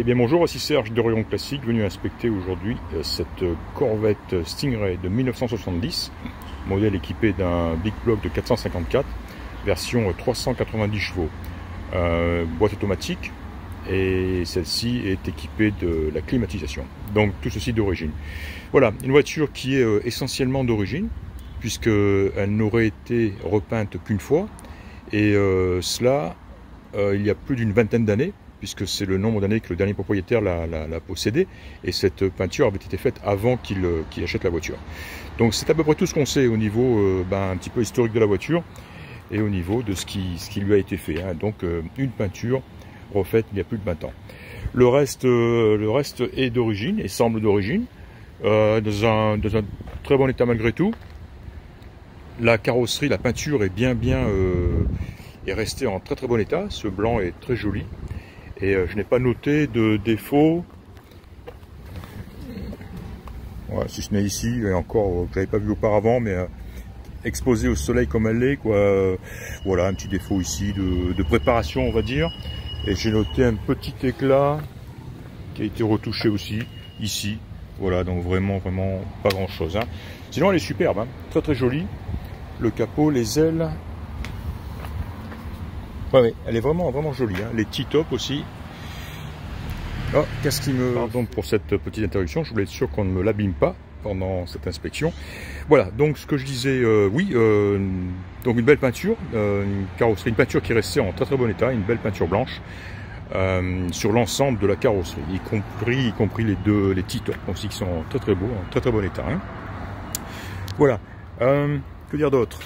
Eh bien bonjour, voici Serge d'Orion Classique, venu inspecter aujourd'hui euh, cette Corvette Stingray de 1970, modèle équipé d'un Big Block de 454, version 390 chevaux, euh, boîte automatique, et celle-ci est équipée de la climatisation. Donc tout ceci d'origine. Voilà, une voiture qui est euh, essentiellement d'origine, puisqu'elle n'aurait été repeinte qu'une fois, et cela il y a plus d'une vingtaine d'années, puisque c'est le nombre d'années que le dernier propriétaire l'a possédé, et cette peinture avait été faite avant qu'il euh, achète la voiture. Donc c'est à peu près tout ce qu'on sait au niveau euh, ben, un petit peu historique de la voiture, et au niveau de ce qui, lui a été fait. Hein. Donc euh, une peinture refaite il y a plus de 20 ans. Le reste, est d'origine, et semble d'origine, dans un, dans, un, très bon état malgré tout. La carrosserie, la peinture est bien bien est restée en très très bon état. Ce blanc est très joli. Et euh, je n'ai pas noté de défaut. Voilà, si ce n'est ici, et encore, euh, que je n'avais pas vu auparavant, mais euh, exposé au soleil comme elle est, quoi. voilà, un petit défaut ici de, préparation, on va dire. Et j'ai noté un petit éclat qui a été retouché aussi, ici. Voilà, donc vraiment, vraiment pas grand chose. Hein. Sinon, elle est superbe, hein. très très jolie. Le capot, les ailes, Ouais, elle est vraiment, vraiment jolie. Hein. Les T-top aussi. Oh, qu'est-ce qui me... Pardon pour cette petite interruption, je voulais être sûr qu'on ne me l'abîme pas pendant cette inspection. Voilà, donc ce que je disais, euh, oui, euh, donc une belle peinture, euh, une carrosserie, une peinture qui restait en très très bon état, une belle peinture blanche sur l'ensemble de la carrosserie, y compris, y compris les deux, les T-top aussi qui sont très très beaux, en très très bon état. Hein. Voilà, que dire d'autre?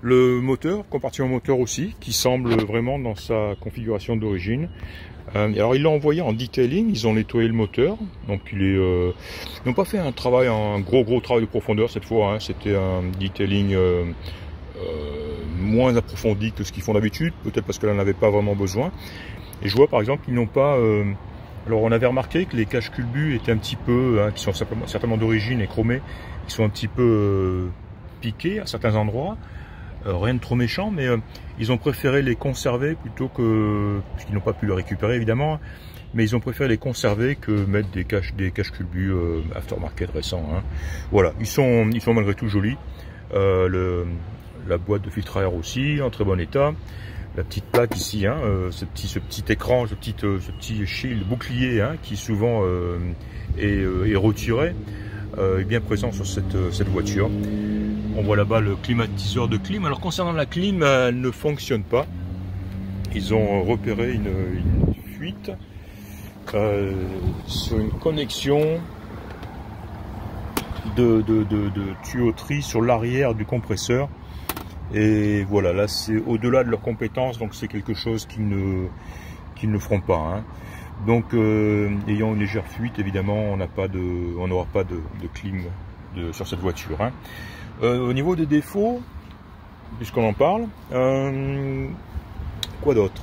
Le moteur, compartiment moteur aussi, qui semble vraiment dans sa configuration d'origine. Euh, alors ils l'ont envoyé en detailing, ils ont nettoyé le moteur, donc il est, euh, ils n'ont pas fait un travail, un gros gros travail de profondeur cette fois. Hein. C'était un detailing euh, moins approfondi que ce qu'ils font d'habitude, peut-être parce qu'elle n'en avait pas vraiment besoin. Et je vois par exemple qu'ils n'ont pas alors on avait remarqué que les caches culbus étaient un petit peu, hein, qui sont certainement d'origine et chromés, qui sont un petit peu piqués à certains endroits. Euh, rien de trop méchant, mais euh, ils ont préféré les conserver plutôt que, puisqu'ils n'ont pas pu le récupérer évidemment, mais ils ont préféré les conserver que mettre des caches des caches culbus euh, aftermarket récents. Hein. Voilà, ils sont ils sont malgré tout jolis. le, la boîte de filtre à air aussi en très bon état. La petite plaque ici, hein, ce petit ce petit écran, ce petit ce petit shield bouclier hein, qui souvent est, est, retiré, est bien présent sur cette cette voiture. On voit là-bas le climatiseur de clim. Alors concernant la clim, elle ne fonctionne pas. Ils ont repéré une, fuite euh, sur une connexion de, tuyauterie sur l'arrière du compresseur. Et voilà, là c'est au-delà de leurs compétences, donc c'est quelque chose qu'ils ne, ne feront pas. Hein. Donc euh, ayant une légère fuite, évidemment, on n'a pas de, n'aura de, clim sur cette voiture. Hein. Euh, au niveau des défauts, puisqu'on en parle, euh, quoi d'autre?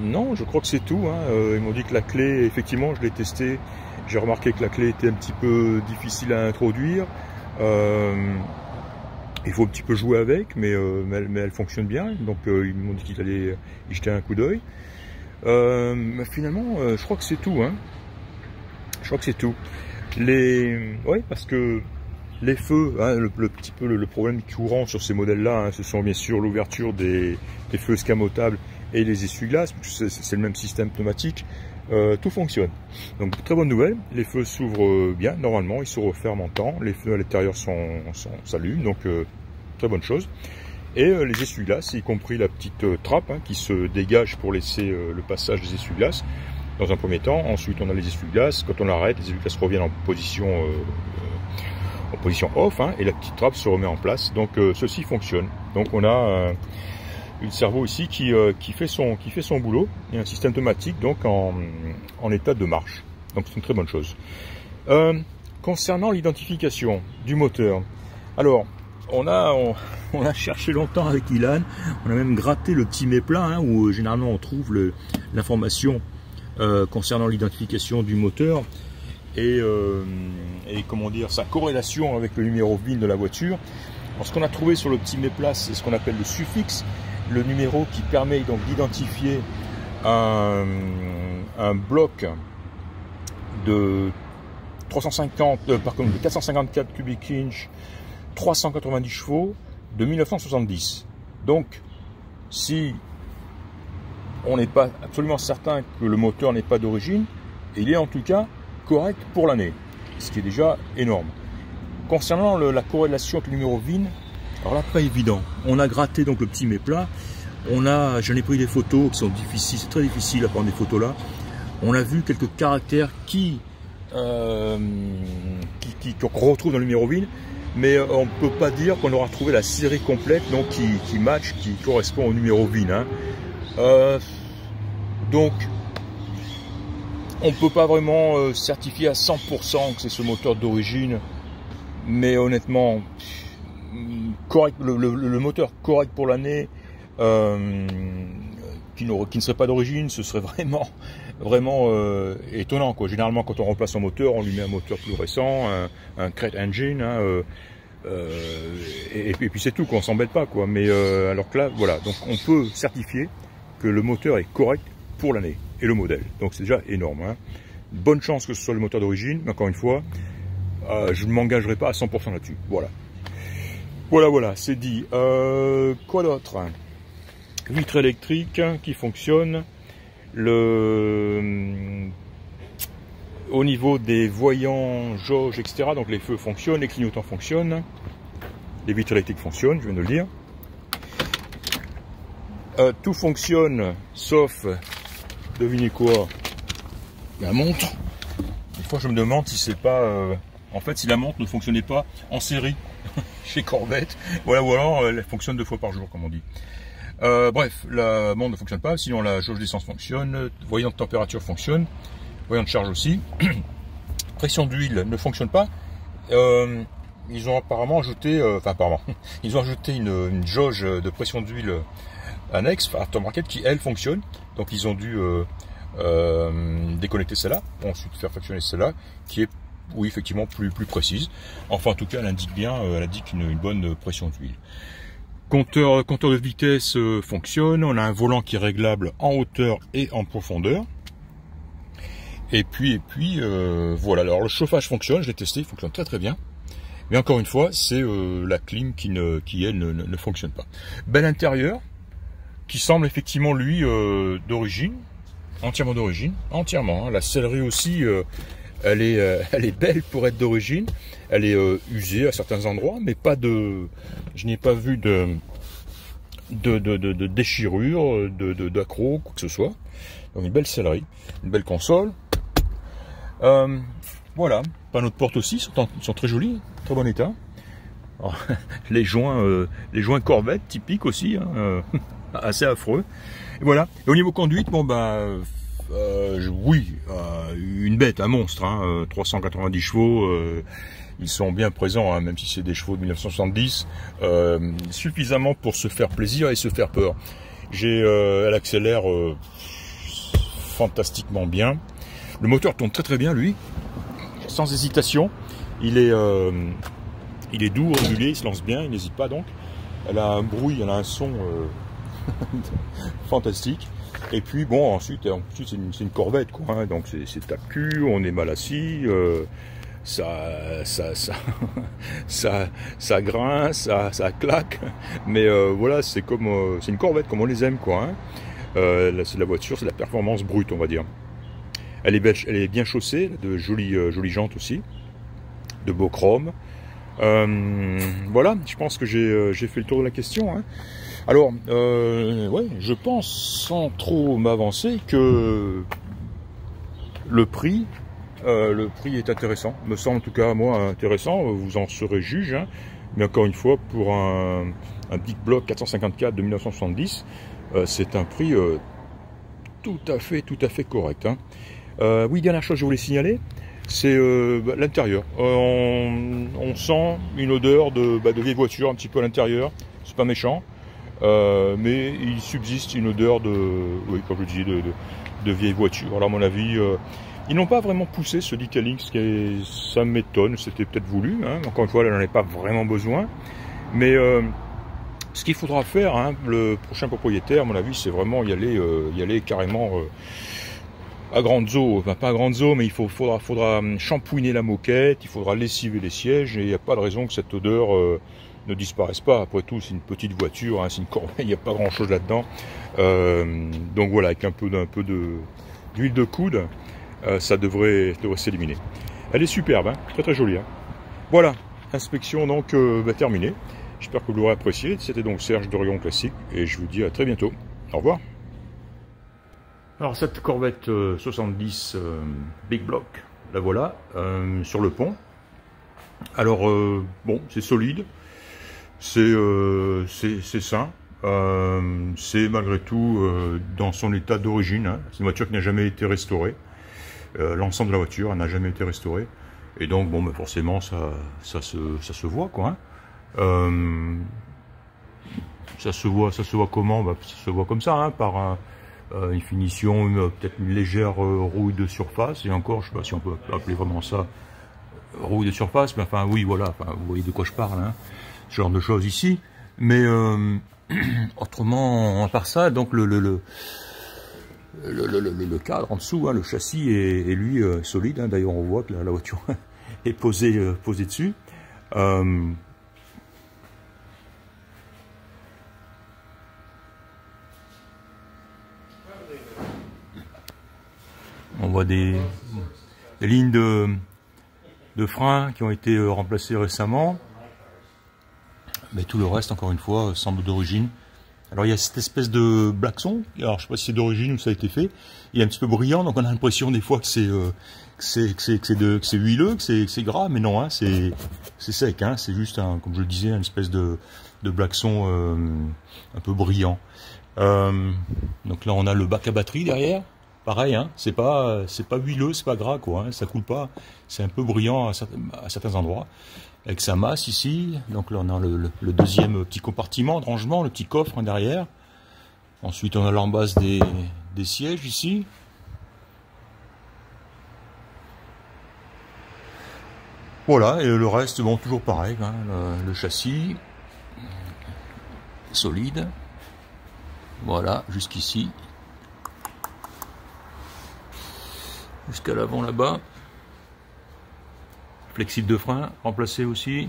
Non, je crois que c'est tout. Hein. ils m'ont dit que la clé, effectivement, je l'ai testé. J'ai remarqué que la clé était un petit peu difficile à introduire. Il faut un petit peu jouer avec, mais, mais, elle, fonctionne bien. Donc ils m'ont dit qu'ils allaient y jeter un coup d'œil. finalement, je crois que c'est tout. Hein. Je crois que c'est tout. Les, oui, parce que les feux, hein, le, petit peu le, problème courant sur ces modèles-là, hein, ce sont bien sûr l'ouverture des, feux escamotables et les essuie-glaces, c'est le même système pneumatique. Euh, tout fonctionne. Donc très bonne nouvelle, les feux s'ouvrent euh, bien normalement, ils se referment en temps, les feux à l'intérieur s'allument, donc euh, très bonne chose. Et les essuie-glaces, y compris la petite trappe hein, qui se dégage pour laisser le passage des essuie-glaces, dans un premier temps. Ensuite, on a les essuie-glaces. Quand on l'arrête, les essuie-glaces reviennent en position, euh, euh, en position off hein, et la petite trappe se remet en place. Donc, euh, ceci fonctionne. Donc, on a une cerveau ici qui, qui, fait son, qui fait son boulot et un système automatique donc en, en état de marche. Donc, c'est une très bonne chose. concernant l'identification du moteur, alors, on a, on, a cherché longtemps avec Ilan, on a même gratté le petit méplat hein, où généralement on trouve l'information euh, concernant l'identification du moteur euh, et, comment dire sa corrélation avec le numéro VIN de la voiture. ce qu'on a trouvé sur le petit méplace, c'est ce qu'on appelle le suffixe, le numéro qui permet donc d'identifier un, bloc de 350, euh, par de 454 cubic inch, 390 chevaux de 1970. Donc, si on n'est pas absolument certain que le moteur n'est pas d'origine, il est en tout cas correct pour l'année, ce qui est déjà énorme. Concernant la corrélation avec le numéro VIN, alors là, pas évident. On a gratté donc le petit méplat. On a, j'en ai pris des photos qui sont difficiles, c'est très difficile à prendre des photos là. On a vu quelques caractères qui, euh, qui, dans le numéro VIN, mais euh, on ne peut pas dire qu'on aura trouvé la série complète donc qui, qui match, qui correspond au numéro VIN. Hein. Euh, donc, on ne peut pas vraiment euh, certifier à 100% que c'est ce moteur d'origine, mais honnêtement, correct, le, moteur correct pour l'année, qui, ne serait pas d'origine, ce serait vraiment, vraiment euh, étonnant. Quoi. Généralement, quand on remplace un moteur, on lui met un moteur plus récent, un, un Crate Engine, hein, et, puis c'est tout, qu'on s'embête pas. Quoi. Mais alors que là, voilà, donc on peut certifier que le moteur est correct pour l'année et le modèle. Donc c'est déjà énorme. Hein. Bonne chance que ce soit le moteur d'origine, mais encore une fois, euh, je ne m'engagerai pas à 100% là-dessus. Voilà. Voilà, voilà, c'est dit. Euh, quoi d'autre? Vitre électrique qui fonctionne. Le au niveau des voyants, jauges, etc. Donc les feux fonctionnent, les clignotants fonctionnent, les vitres électriques fonctionnent, je viens de le dire. Euh, tout fonctionne, sauf, devinez quoi, la montre. Des fois, je me demande si c'est pas, euh, en fait, si la montre ne fonctionnait pas en série chez Corvette. Voilà, ou alors elle fonctionne deux fois par jour, comme on dit. Euh, bref, la montre ne fonctionne pas, sinon la jauge d'essence fonctionne, voyant de température fonctionne, voyant de charge aussi. Pression d'huile ne fonctionne pas. ils ont apparemment ajouté, enfin apparemment, ils ont ajouté une, jauge de pression d'huile annexe, aftermarket, qui elle fonctionne. Donc ils ont dû euh, euh, déconnecter celle-là, ensuite faire fonctionner celle-là, qui est oui effectivement plus plus précise. Enfin en tout cas elle indique bien, euh, elle indique une, bonne pression d'huile. Compteur, compteur de vitesse fonctionne, on a un volant qui est réglable en hauteur et en profondeur. Et puis, et puis voilà. Alors le chauffage fonctionne, je l'ai testé, il fonctionne très très bien. Mais encore une fois, c'est la clim qui, ne, qui elle, ne, ne, fonctionne pas. Bel intérieur, qui semble effectivement lui euh, d'origine, entièrement d'origine, entièrement. Hein. La sellerie aussi, euh, elle est, euh, elle est belle pour être d'origine. Elle est usée à certains endroits, mais pas de, je n'ai pas vu de, de, de, de, déchirure, de quoi que ce soit. Donc une belle sellerie, une belle console. voilà, panneaux de porte aussi sont, sont très jolis, très bon état. les joints, les joints Corvette typiques aussi. Hein, assez affreux. Et voilà. Et au niveau conduite, bon bah euh, oui, euh, une bête, un monstre, hein, 390 euh, chevaux. ils sont bien présents, hein, même si c'est des chevaux de 1970, suffisamment pour se faire plaisir et se faire peur. Elle accélère fantastiquement bien. Le moteur tourne très très bien, lui, sans hésitation. Il est, il est doux, ondulé, il se lance bien, il n'hésite pas donc. Elle a un bruit, elle a un son fantastique. Et puis bon, ensuite, ensuite c'est une, corvette, quoi. Hein. donc c'est tape cul, on est mal assis, euh, ça, ça, ça, ça, ça grince, ça, ça claque. Mais euh, voilà, c'est comme, euh, c'est une corvette comme on les aime, quoi. Hein. c'est la voiture, c'est la performance brute, on va dire. Elle est, belle, elle est bien chaussée, de jolies, jolies jantes aussi, de beau chrome. Voilà, je pense que j'ai fait le tour de la question. Hein. Alors, euh, je pense, sans trop m'avancer, que le prix, euh, le prix est intéressant. Me semble en tout cas, moi, intéressant. Vous en serez juge. Hein. Mais encore une fois, pour un, Big Block 454 de 1970, euh, c'est un prix euh, tout à fait, tout à fait correct. Hein. oui, dernière chose, je voulais signaler, c'est bah, l'intérieur. On, sent une odeur de, bah, de vieille voiture un petit peu à l'intérieur. C'est pas méchant. Euh, mais il subsiste une odeur de, oui, comme je dis, de, de, vieille voiture. Alors à mon avis, euh, ils n'ont pas vraiment poussé ce detailing, ce qui ça m'étonne, c'était peut-être voulu. Hein. Encore une fois, elle n'en avait pas vraiment besoin. Mais euh, ce qu'il faudra faire, hein, le prochain propriétaire, à mon avis, c'est vraiment y aller, euh, y aller carrément euh, à grande eau. Enfin, pas à grande eau, mais il faut, faudra, faudra hum, shampouiner la moquette, il faudra lessiver les sièges, et il n'y a pas de raison que cette odeur euh, ne disparaisse pas. Après tout, c'est une petite voiture, hein, c'est une corbeille, il n'y a pas grand-chose là-dedans. donc voilà, avec un peu, d'huile de coude, ça devrait, devrait s'éliminer. Elle est superbe, hein, très très jolie. Hein. Voilà, inspection donc bah, terminée. J'espère que vous l'aurez apprécié. C'était donc Serge d'Orion Classique et je vous dis à très bientôt. Au revoir. Alors cette Corvette 70 euh, euh, Big Block, la voilà, euh, sur le pont. Alors bon, c'est solide, c'est sain, c'est malgré tout dans son état d'origine. Hein. C'est une voiture qui n'a jamais été restaurée. L'ensemble de la voiture n'a jamais été restaurée. Et donc bon, forcément ça, ça, se, ça se voit quoi. Hein. Ça se voit, ça se voit comment? Bah, Ça se voit comme ça, hein, par euh, une finition, peut-être une légère euh, rouille de surface. Et encore, je sais pas si on peut appeler vraiment ça rouille de surface, mais enfin oui, voilà, enfin, vous voyez de quoi je parle, hein, ce genre de choses ici. Mais autrement, à part ça, donc le, le, le le, cadre en dessous, hein, le châssis est, lui solide. Hein. D'ailleurs, on voit que la, voiture est posée, posée dessus. Des, lignes de, de frein qui ont été euh, remplacées récemment. Mais tout le reste, encore une fois, semble d'origine. Alors il y a cette espèce de blackson, alors je sais pas si c'est d'origine ou ça a été fait, il est un petit peu brillant, donc on a l'impression des fois que c'est euh, huileux, que c'est gras, mais non, hein, c'est sec, hein, c'est juste, un, comme je le disais, une espèce de, de blackson euh, un peu brillant. donc là on a le bac à batterie derrière, pareil, hein, c'est pas huileux, c'est pas gras quoi, hein, ça coule pas, c'est un peu bruyant à certains, endroits. Avec sa masse ici, donc là on a le, deuxième petit compartiment de rangement, le petit coffre derrière. Ensuite on a l'embase des, des sièges ici. Voilà, et le reste, bon, toujours pareil, hein, le, châssis, solide, voilà, jusqu'ici, jusqu'à l'avant là-bas. Flexible de frein, remplacé aussi.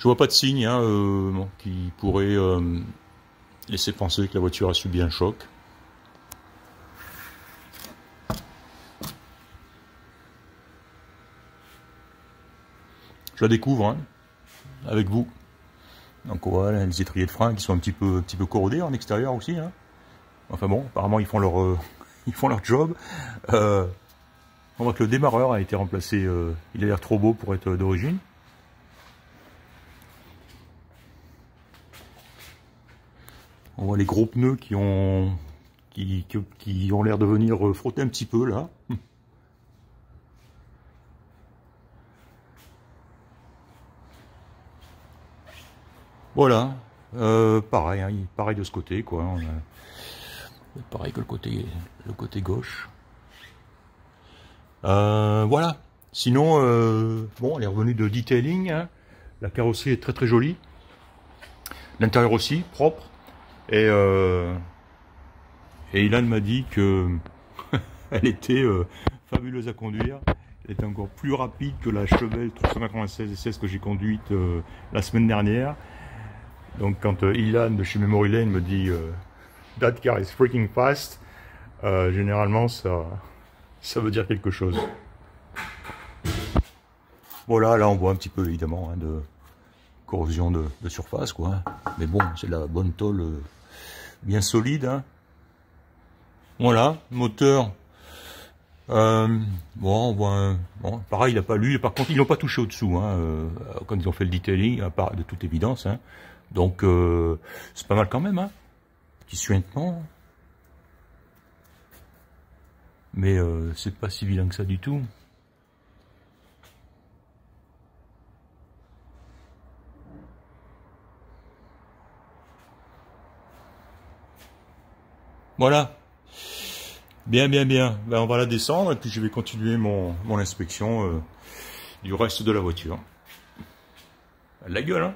Je vois pas de signe hein, euh, qui pourrait euh, laisser penser que la voiture a subi un choc. Je la découvre hein, avec vous. Donc voilà, les étriers de frein qui sont un petit peu, corrodés en extérieur aussi. Hein. Enfin bon, apparemment ils font leur, euh, ils font leur job. Euh, on voit que le démarreur a été remplacé. Euh, il a l'air trop beau pour être d'origine. On voit les gros pneus qui ont, qui ont l'air de venir frotter un petit peu là. Voilà, euh, pareil, hein, pareil de ce côté, quoi. pareil que le côté, le côté gauche. Euh, voilà. Sinon, euh, bon, elle est revenue de detailing. Hein. La carrosserie est très très jolie. L'intérieur aussi, propre. Et, et Ilan m'a dit que elle était fabuleuse à conduire. Elle était encore plus rapide que la Chevelle 396 SS que j'ai conduite la semaine dernière. Donc quand euh, Ilan de chez Memory Lane me dit euh, That car is freaking fast, euh, généralement ça, ça veut dire quelque chose. Voilà, là on voit un petit peu évidemment hein, de corrosion de, surface quoi. Mais bon, c'est la bonne tôle bien solide. Hein. Voilà, moteur. bon, on voit bon, pareil, il n'a pas lu. Par contre, ils n'ont pas touché au-dessous hein, quand ils ont fait le detailing, à part de toute évidence. Donc, euh, c'est pas mal quand même, hein. Petit suintement. Mais euh, c'est pas si vilain que ça du tout. Voilà. Bien, bien, bien. Ben, on va la descendre et puis je vais continuer mon, mon inspection euh, du reste de la voiture. La gueule, hein